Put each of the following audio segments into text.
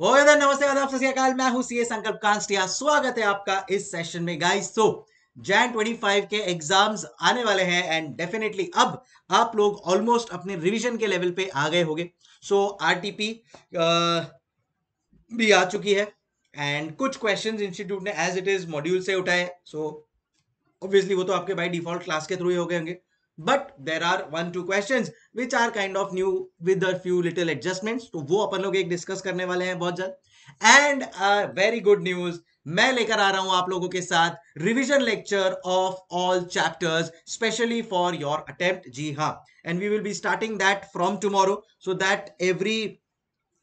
ओए नमस्ते आदाब सत श्रीकाल मैं हूँ सीए संकल्प कांस्टिया। स्वागत है आपका इस सेशन में गाइस तो जैन 25 के एग्ज़ाम्स आने वाले हैं एंड डेफिनेटली अब आप लोग ऑलमोस्ट अपने रिवीजन के लेवल पे आ गए होंगे। सो आरटीपी भी आ चुकी है एंड कुछ क्वेश्चंस इंस्टीट्यूट ने एज इट इज़ मॉड्यूल से उठाए। सो ऑब्वियसली वो तो आपके भाई डिफ़ॉल्ट क्लास के थ्रू ही हो गए होंगे। But there are one two question which are kind of new with few little adjustments तो वो अपन लोग एक डिस्कस करने वाले हैं बहुत जल्द. एंड वेरी गुड न्यूज़ मैं लेकर आ रहा हूँ आप लोगों के साथ revision lecture of all chapters specially for your attempt जी हाँ. And we will be starting that from tomorrow so that every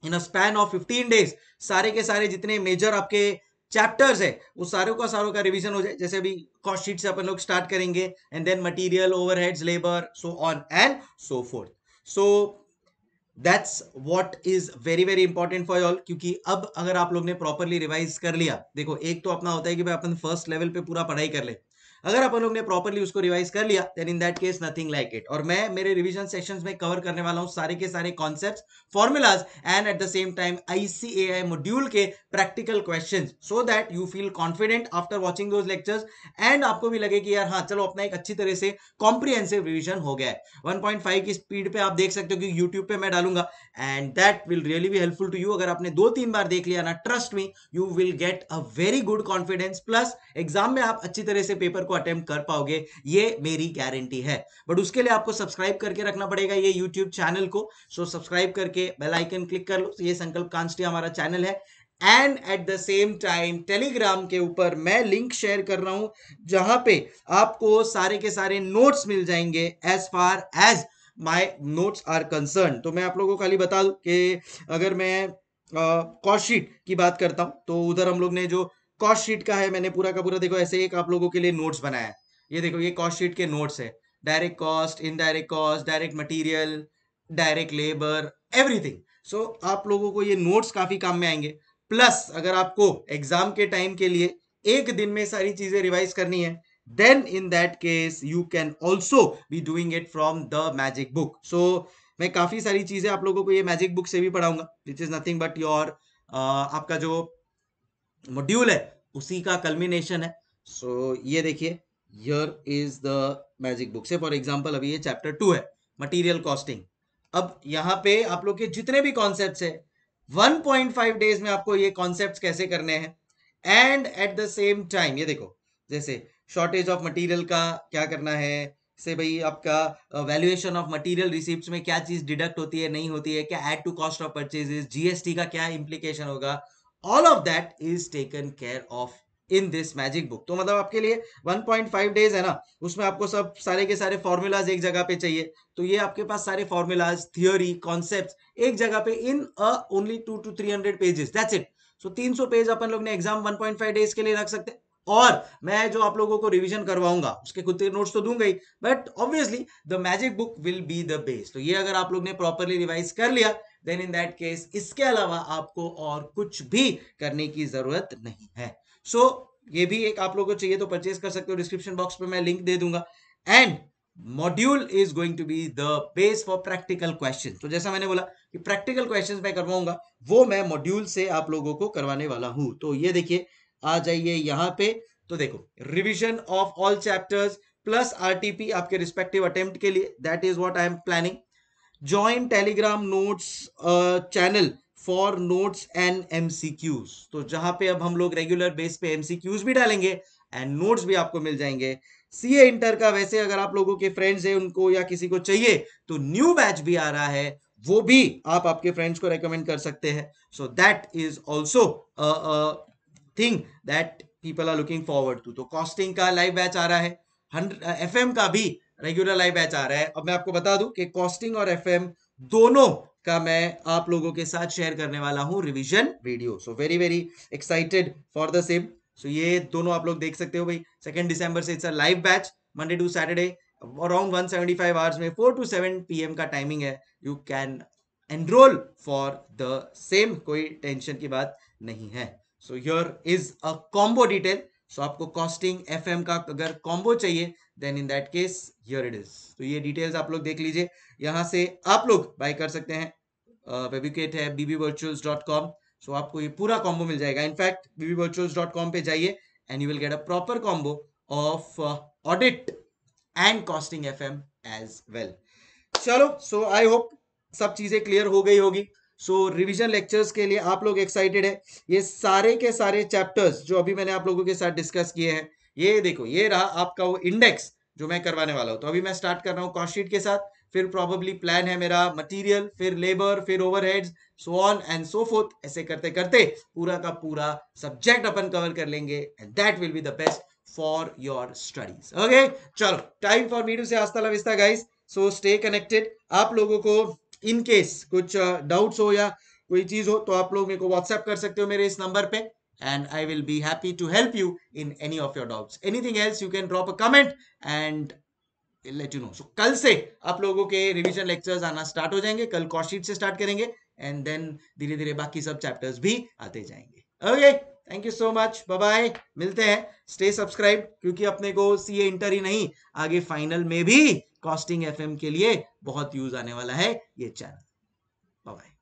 in a span of 15 days सारे के सारे जितने मेजर आपके चैप्टर्स है, वो सारों का सारों का रिवीजन हो जाए, जैसे अभी कॉस्ट शीट से अपन लोग स्टार्ट करेंगे and then material overheads labour so on and so forth so that's what is very very important for all क्योंकि अब अगर आप लोग ने प्रॉपरली रिवाइज कर लिया, देखो, एक तो अपना होता है कि भाई अपन फ़र्स्ट लेवल पे पूरा पढ़ाई कर ले अगर अपन लोग ने प्रॉपरली उसको रिवाइज कर लिया then in that case nothing like it और मैं मेरे रिवीजन सेक्शंस में कवर करने वाला हूँ सारे के सारे concepts formulas and at the same time ICAI module के practical question so that you feel confident after watching those lectures and आपको भी लगे कि यार हाँ चलो अपना एक अच्छी तरह से कॉम्प्रिहेंसिव रिविजन हो गया है। 1.5 की स्पीड पे आप देख सकते हो कि यूट्यूब पे मैं डालूँगा and that will really be helpful to you अगर आपने दो तीन बार देख लिया ना trust me you will get a very good confidence plus exam में आप अच्छी तरह से पेपर को अटेम्प्ट कर पाओगे, ये मेरी गारंटी है। बट उसके लिए आपको सब्सक्राइब करके रखना पड़ेगा ये यूट्यूब चैनल को। सो सब्सक्राइब करके बेल आइकन क्लिक कर लो ये संकल्प कांस्टी हमारा चैनल है। And at the same time Telegram के ऊपर मैं लिंक शेयर कर रहा हूँ, जहाँ पे आपको सारे के सारे नोट्स मिल जाएँगे as far as my notes are concern तो मैं आप लोगों को खाली बता दू कि अगर मैं कॉस्ट शीट की बात करता हूँ तो उधर हम लोग ने जो कॉस्ट शीट का है, मैंने पूरा का पूरा देखो, ऐसे एक आप लोगों के लिए नोट्स बनाया है। ये देखो, ये कॉस्ट शीट के नोट्स है। Direct cost indirect cost direct material direct labour everything so आप लोगों को ये नोट्स काफ़ी काम में आएँगे। प्लस अगर आपको एग्ज़ाम के टाइम के लिए एक दिन में सारी चीज़ें रिवाइज करनी है then in that case you can also be doing it from the magic book so मैं काफ़ी सारी चीज़ें आप लोगों को ये मैजिक बुक से भी पढ़ाऊँगा which is nothing but your आपका जो मॉड्यूल है उसी का कल्मिनेशन है। सो so, ये देखिए here is the magic book से फॉर एग्ज़ाम्पल अभी ये चैप्टर टू है मटीरियल कॉस्टिंग अब यहाँ पे आप लोग के जितने भी कॉन्सेप्ट है 1.5 डेज़ में आपको ये कॉन्सेप्ट कैसे करने हैं? And at the same time ये देखो जैसे शॉर्टेज ऑफ़ मटेरियल का क्या करना है? से भाई आपका वैल्यूएशन ऑफ़ मटेरियल रिसिप्ट में क्या चीज़ डिडक्ट होती है नहीं होती है? क्या add to cost of purchases GST का क्या इंप्लीकेशन होगा? All of that is taken care of in this magic book तो मतलब आपके लिए 1.5 डेज़ है ना? उसमें आपको सब सारे के सारे फॉर्मूलाज एक जगह पे चाहिए। तो ये आपके पास सारे फॉर्मूलाज थियोरी कॉन्सेप्ट एक जगह पे in only two two three hundred pages that's it so 300 page अपन लोग ने एग्ज़ाम 1.5 डेज़ के लिए रख सकते और मैं जो आप लोगों को रिवीजन करवाऊँगा उसके खुद के नोट्स तो दूँगा ही but obviously the magic book will be the base तो ये अगर आप लोग ने प्रॉपरली रिवाइज कर लिया देन इन दैट केस इसके अलावा आपको और कुछ भी करने की ज़रूरत नहीं है। सो so, ये भी एक आप लोगों को चाहिए तो परचेज कर सकते हो। डिस्क्रिप्शन बॉक्स पे मैं लिंक दे दूँगा। And module is going to be the base for practical question तो जैसा मैंने बोला कि प्रैक्टिकल क्वेश्चन मैं करवाऊँगा वो मैं मॉड्यूल से आप लोगों को करवाने वाला हूँ। तो ये देखिए आ जाइए यहाँ पे। तो देखो revision of all chapters plus RTP आपके रिस्पेक्टिव अटेम्प्ट के लिए that is what I am planning join Telegram notes channel for notes and MCQs तो जहाँ पे अब हम लोग रेगुलर बेस पे एमसीक्यूज भी डालेंगे एंड नोट्स भी आपको मिल जाएँगे। सीए इंटर का वैसे अगर आप लोगों के फ्रेंड्स है, उनको या किसी को चाहिए तो न्यू बैच भी आ रहा है, वो भी आप आपके फ्रेंड्स को रेकमेंड कर सकते हैं। So that is also thing that people are looking forward to तो कॉस्टिंग का लाइव बैच आ रहा है एफ़ एम का भी रेगुलर लाइव बैच आ रहा है। अब मैं आपको बता दूँ कि कॉस्टिंग और एफ़ एम दोनों का मैं आप लोगों के साथ शेयर करने वाला हूँ revision video so very very excited for the same so ये दोनों आप लोग देख सकते हो भाई। सेकेंड दिसंबर से it's a live batch Monday to Saturday around 175 hours में 4 टू 7 पीएम का टाइमिंग है। You can enrol for the same कोई टेंशन की बात नहीं है। So here is a combo detail so आपको कॉस्टिंग एफ़ का अगर कॉम्बो चाहिए then in that case here it is तो ये डिटेल्स आप लोग देख लीजिए। यहाँ से आप लोग बाय कर सकते हैं वेबिकेट है बीबी वर्चुअल्स डॉट कॉम सो आपको ये पूरा कॉम्बो मिल जाएगा। In fact BB virtuals dot com पे जाइए and you will get a proper combo of audit and costing F M as well चलो सो आई होप सब चीज़ें क्लियर हो गई होगी। सो रिवीजन लेक्चर्स के लिए आप लोग एक्साइटेड है। ये सारे के सारे चैप्टर्स जो अभी मैंने आप लोगों के साथ डिस्कस किए हैं, ये देखो, ये रहा आपका वो इंडेक्स जो मैं करवाने वाला हूँ। तो अभी मैं स्टार्ट कर रहा हूँ कॉस्ट शीट के साथ, फिर प्रोबेबली प्लान है मेरा मटेरियल फिर लेबर फिर overheads so on and so forth ऐसे करते करते पूरा का पूरा सब्जेक्ट अपन कवर कर लेंगे and that will be the best for your studies okay चलो time for me to say hasta la vista guys so stay connected आप लोगों को इन केस कुछ डाउट्स uh, हो या कोई चीज़ हो तो आप लोग मेरे को व्हाट्सएप कर सकते हो मेरे इस नंबर पे and I will be happy to help you in any of your doubts. Anything else, you can drop a comment and let you know. So कल से आप लोगों के रिवीजन लेक्चर्स आना स्टार्ट हो जाएँगे कल कॉशीट से स्टार्ट करेंगे एंड देन धीरे धीरे बाकी सब चैप्टर्स भी आते जाएँगे okay thank you so much bye bye मिलते हैं स्टे सब्सक्राइब क्योंकि अपने को सी इंटर ही नहीं आगे फाइनल में भी कॉस्टिंग एफएम के लिए बहुत यूज़ आने वाला है ये चैनल बाय